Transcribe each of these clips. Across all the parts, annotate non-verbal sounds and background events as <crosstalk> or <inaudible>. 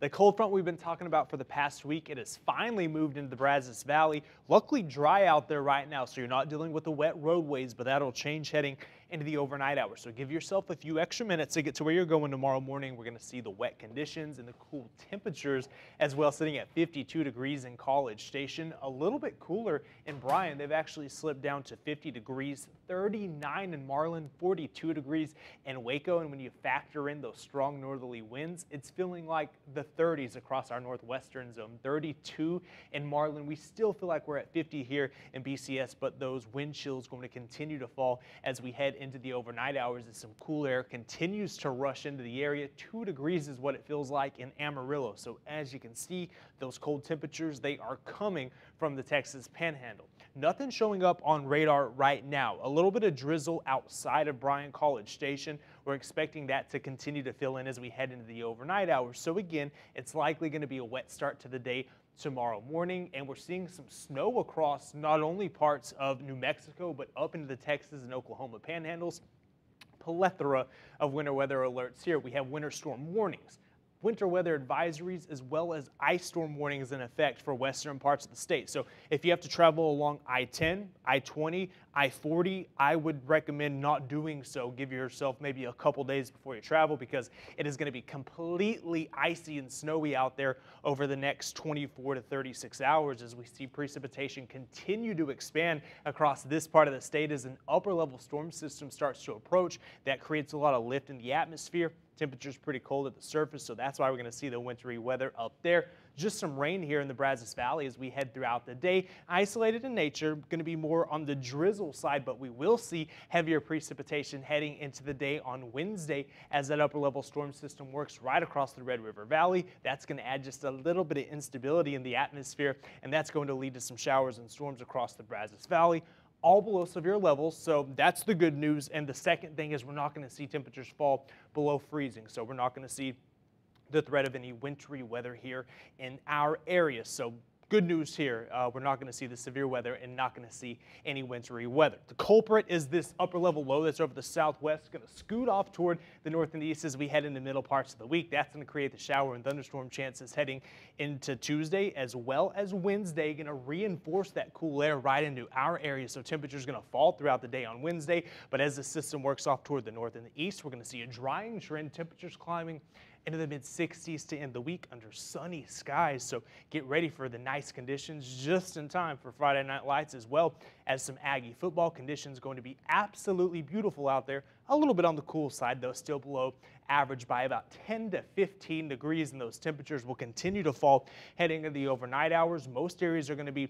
The cold front we've been talking about for the past week, it has finally moved into the Brazos Valley. Luckily dry out there right now, so you're not dealing with the wet roadways, but that'll change heading into the overnight hours. So give yourself a few extra minutes to get to where you're going tomorrow morning. We're going to see the wet conditions and the cool temperatures as well, sitting at 52 degrees in College Station. A little bit cooler in Bryan. They've actually slipped down to 50 degrees, 39 in Marlin, 42 degrees in Waco. And when you factor in those strong northerly winds, it's feeling like the 30s across our northwestern zone. 32 in Marlin. We still feel like we're at 50 here in BCS, but those wind chills going to continue to fall as we head into the overnight hours as some cool air continues to rush into the area. Two degrees is what it feels like in Amarillo. So as you can see, those cold temperatures, they are coming from the Texas Panhandle. Nothing showing up on radar right now. A little bit of drizzle outside of Bryan College Station. We're expecting that to continue to fill in as we head into the overnight hours. So again, it's likely going to be a wet start to the day tomorrow morning, and we're seeing some snow across not only parts of New Mexico, but up into the Texas and Oklahoma panhandles. Plethora of winter weather alerts here. We have winter storm warnings winter weather advisories as well as ice storm warnings in effect for western parts of the state. So if you have to travel along I-10, I-20, I-40, I would recommend not doing so. Give yourself maybe a couple days before you travel because it is going to be completely icy and snowy out there over the next 24 to 36 hours as we see precipitation continue to expand across this part of the state as an upper level storm system starts to approach. That creates a lot of lift in the atmosphere. Temperature's pretty cold at the surface, so that's why we're going to see the wintry weather up there. Just some rain here in the Brazos Valley as we head throughout the day. Isolated in nature, going to be more on the drizzle side, but we will see heavier precipitation heading into the day on Wednesday as that upper level storm system works right across the Red River Valley. That's going to add just a little bit of instability in the atmosphere, and that's going to lead to some showers and storms across the Brazos Valley all below severe levels, so that's the good news. And the second thing is we're not going to see temperatures fall below freezing, so we're not going to see the threat of any wintry weather here in our area. So good news here. Uh, we're not going to see the severe weather and not going to see any wintry weather. The culprit is this upper level low that's over the southwest, going to scoot off toward the north and east as we head into middle parts of the week. That's going to create the shower and thunderstorm chances heading into Tuesday as well as Wednesday, going to reinforce that cool air right into our area. So temperatures going to fall throughout the day on Wednesday. But as the system works off toward the north and the east, we're going to see a drying trend, temperatures climbing into the mid 60s to end the week under sunny skies. So get ready for the nice conditions just in time for Friday Night Lights as well as some Aggie football conditions going to be absolutely beautiful out there. A little bit on the cool side though, still below average by about 10 to 15 degrees and those temperatures will continue to fall heading into the overnight hours. Most areas are going to be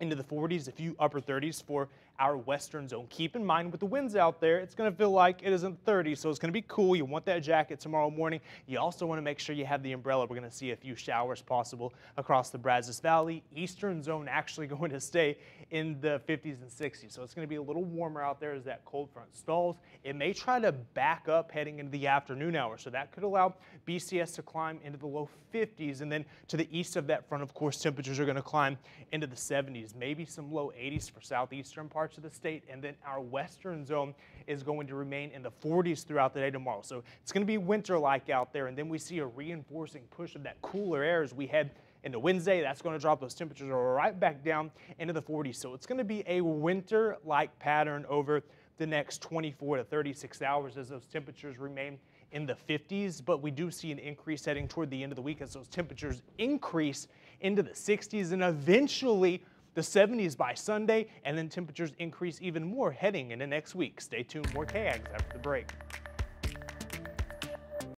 into the 40s, a few upper 30s for our western zone. Keep in mind with the winds out there, it's going to feel like it is in 30, so it's going to be cool. You want that jacket tomorrow morning. You also want to make sure you have the umbrella. We're going to see a few showers possible across the Brazos Valley. Eastern zone <laughs> actually going to stay in the 50s and 60s, so it's going to be a little warmer out there as that cold front stalls. It may try to back up heading into the afternoon hours, so that could allow BCS to climb into the low 50s, and then to the east of that front, of course, temperatures are going to climb into the 70s, maybe some low 80s for southeastern parts parts of the state, and then our western zone is going to remain in the 40s throughout the day tomorrow. So it's going to be winter-like out there, and then we see a reinforcing push of that cooler air as we head into Wednesday. That's going to drop those temperatures right back down into the 40s. So it's going to be a winter-like pattern over the next 24 to 36 hours as those temperatures remain in the 50s, but we do see an increase heading toward the end of the week as those temperatures increase into the 60s and eventually the 70s by Sunday, and then temperatures increase even more heading into next week. Stay tuned, more KAGS after the break.